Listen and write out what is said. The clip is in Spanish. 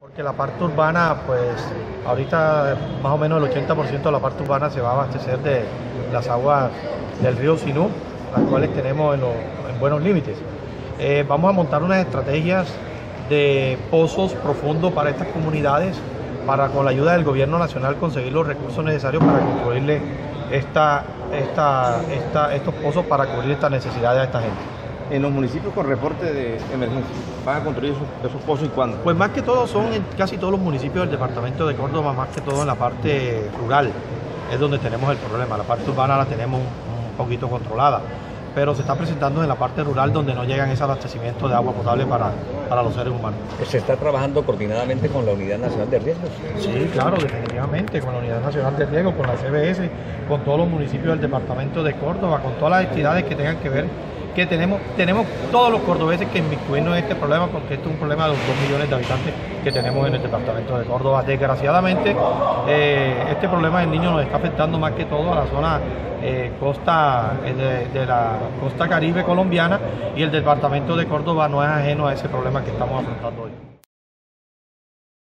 Porque la parte urbana, pues ahorita más o menos el 80% de la parte urbana se va a abastecer de las aguas del río Sinú, las cuales tenemos en, en buenos límites. Eh, vamos a montar unas estrategias de pozos profundos para estas comunidades, para con la ayuda del gobierno nacional conseguir los recursos necesarios para construirle estos pozos para cubrir estas necesidades a esta gente en los municipios con reporte de emergencia? ¿Van a construir esos, pozos y cuándo? Pues más que todo son en casi todos los municipios del departamento de Córdoba, más que todo en la parte rural, es donde tenemos el problema. La parte urbana la tenemos un poquito controlada, pero se está presentando en la parte rural donde no llegan ese abastecimiento de agua potable para, para los seres humanos. ¿Se está trabajando coordinadamente con la Unidad Nacional de Riesgos? Sí, claro, definitivamente, con la Unidad Nacional de Riesgos, con la CBS, con todos los municipios del departamento de Córdoba, con todas las entidades que tengan que ver que tenemos, tenemos todos los cordobeses que inmiscuirnos en este problema, porque este es un problema de los 2 millones de habitantes que tenemos en el departamento de Córdoba. Desgraciadamente, eh, este problema del niño nos está afectando más que todo a la zona eh, costa eh, de, la costa caribe colombiana y el departamento de Córdoba no es ajeno a ese problema que estamos afrontando hoy.